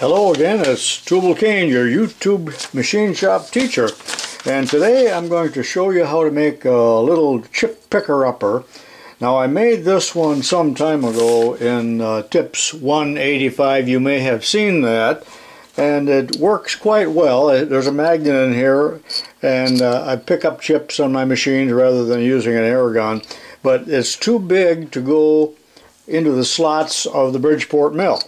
Hello again, it's Tubal Cain, your YouTube machine shop teacher. And today I'm going to show you how to make a little chip picker-upper. Now I made this one some time ago in uh, Tips 185. You may have seen that. And it works quite well. There's a magnet in here and uh, I pick up chips on my machines rather than using an air gun. But it's too big to go into the slots of the Bridgeport mill.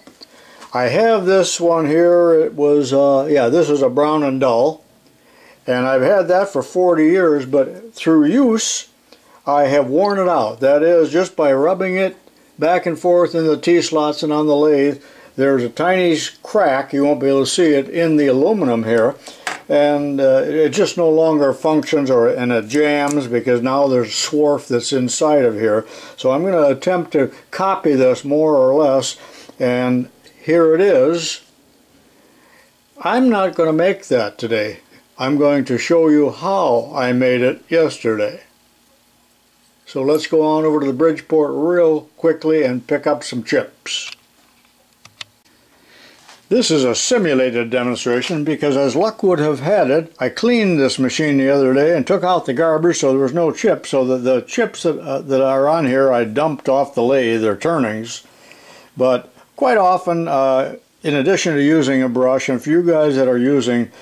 I have this one here. It was, uh, yeah, this is a Brown and Dull. And I've had that for 40 years, but through use, I have worn it out. That is, just by rubbing it back and forth in the T-slots and on the lathe, there's a tiny crack, you won't be able to see it, in the aluminum here. And uh, it just no longer functions or and it jams because now there's swarf that's inside of here. So I'm going to attempt to copy this more or less and here it is. I'm not going to make that today. I'm going to show you how I made it yesterday. So let's go on over to the Bridgeport real quickly and pick up some chips. This is a simulated demonstration because as luck would have had it, I cleaned this machine the other day and took out the garbage so there was no chips. So that the chips that, uh, that are on here I dumped off the lathe, they're turnings. But quite often, uh, in addition to using a brush, and for you guys that are using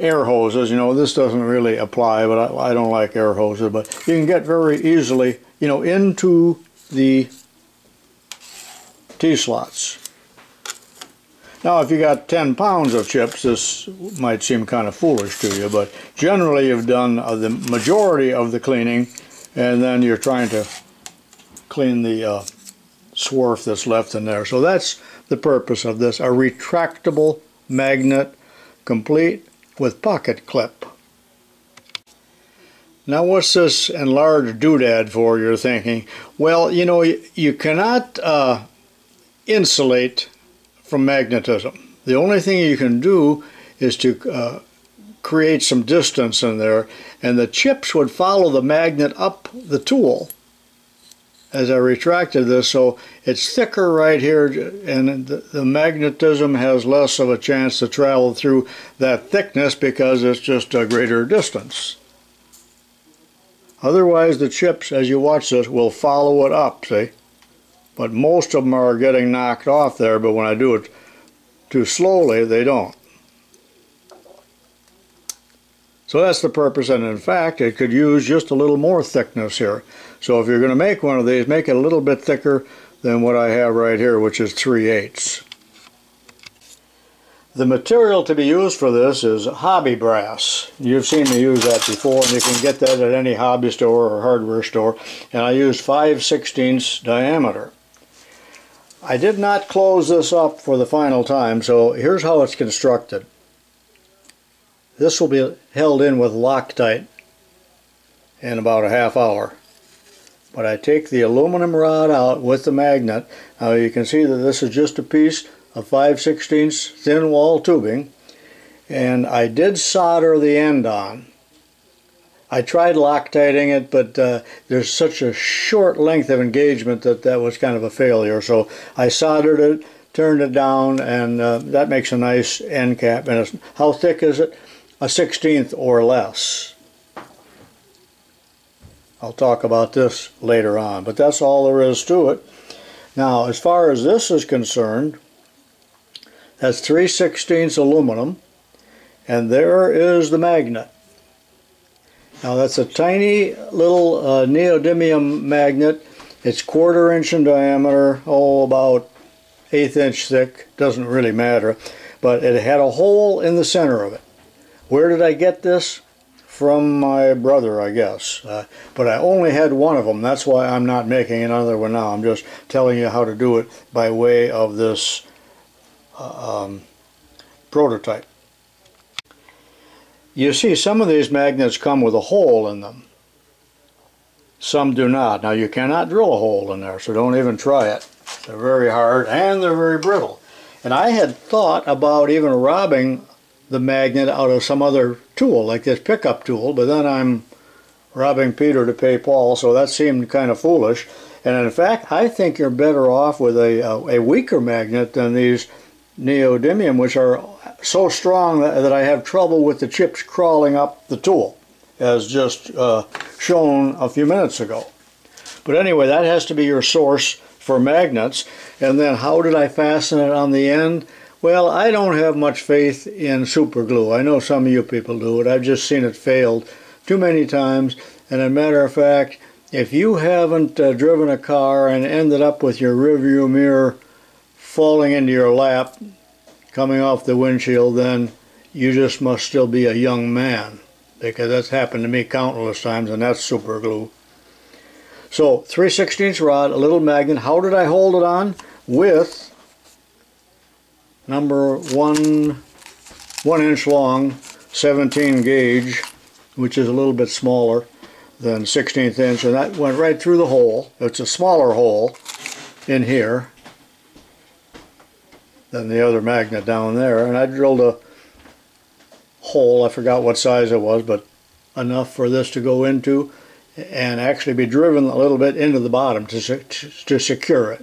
air hoses, you know, this doesn't really apply, but I, I don't like air hoses, but you can get very easily, you know, into the T-slots. Now, if you got 10 pounds of chips, this might seem kind of foolish to you, but generally you've done uh, the majority of the cleaning, and then you're trying to clean the uh, swarf that's left in there. So that's the purpose of this, a retractable magnet complete with pocket clip. Now what's this enlarged doodad for, you're thinking? Well, you know, you, cannot uh, insulate from magnetism. The only thing you can do is to uh, create some distance in there, and the chips would follow the magnet up the tool as I retracted this so it's thicker right here and the, magnetism has less of a chance to travel through that thickness because it's just a greater distance. Otherwise the chips as you watch this will follow it up see but most of them are getting knocked off there but when I do it too slowly they don't. So that's the purpose, and in fact, it could use just a little more thickness here. So if you're going to make one of these, make it a little bit thicker than what I have right here, which is 3 eighths. The material to be used for this is hobby brass. You've seen me use that before, and you can get that at any hobby store or hardware store. And I used 5 16 diameter. I did not close this up for the final time, so here's how it's constructed. This will be held in with Loctite in about a half hour. But I take the aluminum rod out with the magnet. Now you can see that this is just a piece of 5 16 thin wall tubing. And I did solder the end on. I tried Loctiting it, but uh, there's such a short length of engagement that that was kind of a failure. So I soldered it, turned it down, and uh, that makes a nice end cap. And how thick is it? A sixteenth or less. I'll talk about this later on, but that's all there is to it. Now, as far as this is concerned, that's 3 16ths aluminum, and there is the magnet. Now that's a tiny little uh, neodymium magnet. It's quarter inch in diameter, oh about eighth inch thick, doesn't really matter, but it had a hole in the center of it. Where did I get this? From my brother, I guess. Uh, but I only had one of them. That's why I'm not making another one now. I'm just telling you how to do it by way of this uh, um, prototype. You see, some of these magnets come with a hole in them. Some do not. Now, you cannot drill a hole in there, so don't even try it. They're very hard and they're very brittle. And I had thought about even robbing the magnet out of some other tool, like this pickup tool, but then I'm robbing Peter to pay Paul, so that seemed kind of foolish. And in fact, I think you're better off with a, a, weaker magnet than these neodymium which are so strong that, that, I have trouble with the chips crawling up the tool as just uh, shown a few minutes ago. But anyway, that has to be your source for magnets. And then how did I fasten it on the end? Well, I don't have much faith in super glue. I know some of you people do it. I've just seen it failed too many times. And a matter of fact, if you haven't uh, driven a car and ended up with your rearview mirror falling into your lap, coming off the windshield, then you just must still be a young man because that's happened to me countless times and that's super glue. So 3 16 rod, a little magnet. How did I hold it on? With number one, one inch long, 17 gauge, which is a little bit smaller than 16th inch, and that went right through the hole. It's a smaller hole in here than the other magnet down there, and I drilled a hole, I forgot what size it was, but enough for this to go into and actually be driven a little bit into the bottom to, to secure it.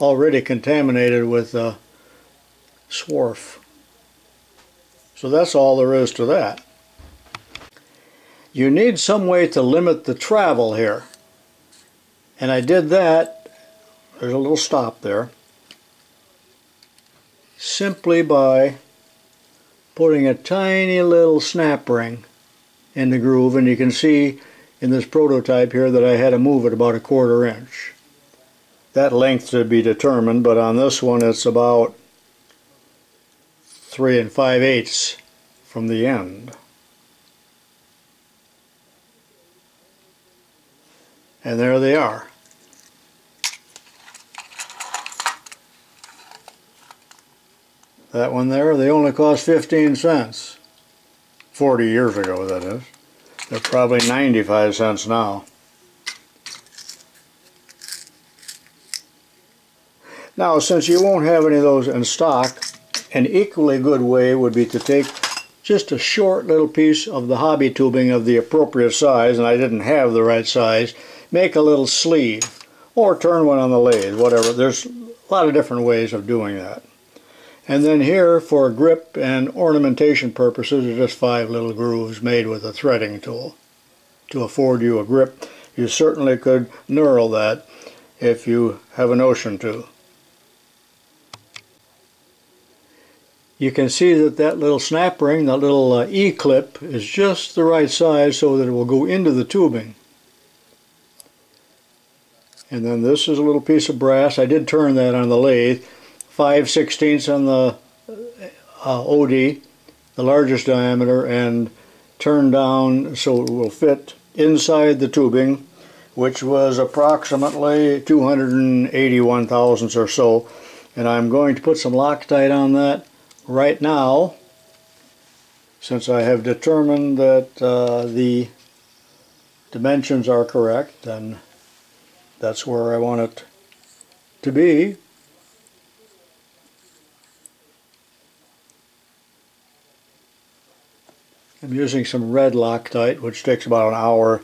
Already contaminated with uh, swarf. So that's all there is to that. You need some way to limit the travel here. And I did that, there's a little stop there, simply by putting a tiny little snap ring in the groove and you can see in this prototype here that I had to move it about a quarter inch. That length to be determined, but on this one it's about 3 and 5 eighths from the end. And there they are. That one there, they only cost 15 cents. 40 years ago, that is. They're probably 95 cents now. Now, since you won't have any of those in stock, an equally good way would be to take just a short little piece of the hobby tubing of the appropriate size, and I didn't have the right size, make a little sleeve, or turn one on the lathe, whatever. There's a lot of different ways of doing that. And then here, for grip and ornamentation purposes, are just five little grooves made with a threading tool to afford you a grip. You certainly could knurl that if you have a notion to. You can see that that little snap ring, that little uh, E-clip, is just the right size so that it will go into the tubing. And then this is a little piece of brass. I did turn that on the lathe 5 sixteenths on the uh, OD, the largest diameter, and turned down so it will fit inside the tubing, which was approximately 281 thousandths or so. And I'm going to put some Loctite on that right now, since I have determined that uh, the dimensions are correct, and that's where I want it to be. I'm using some red Loctite, which takes about an hour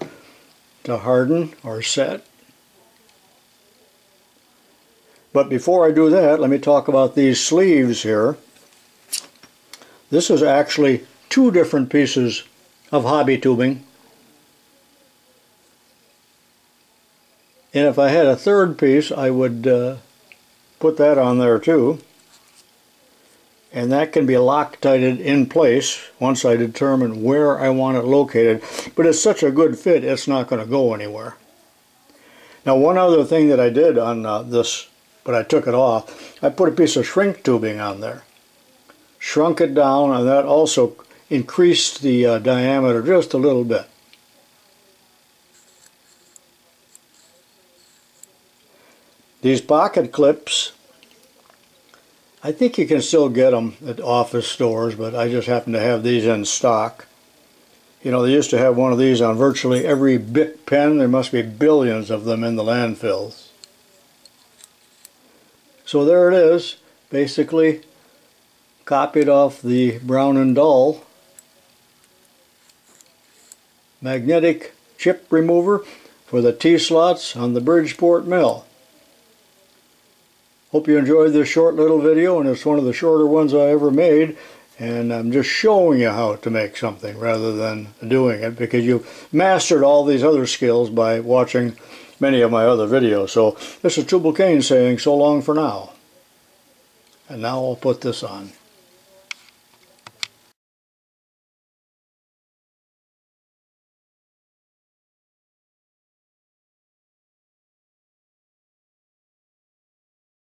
to harden or set. But before I do that, let me talk about these sleeves here. This is actually two different pieces of hobby tubing. And if I had a third piece, I would uh, put that on there too. And that can be loctited in place once I determine where I want it located. But it's such a good fit it's not going to go anywhere. Now one other thing that I did on uh, this but I took it off I put a piece of shrink tubing on there shrunk it down and that also increased the uh, diameter just a little bit these pocket clips I think you can still get them at office stores, but I just happen to have these in stock. You know, they used to have one of these on virtually every Bic pen. There must be billions of them in the landfills. So there it is, basically copied off the Brown and Dull magnetic chip remover for the T-slots on the Bridgeport mill. Hope you enjoyed this short little video, and it's one of the shorter ones I ever made. And I'm just showing you how to make something rather than doing it because you've mastered all these other skills by watching many of my other videos. So this is Tubal Cain saying so long for now. And now I'll put this on.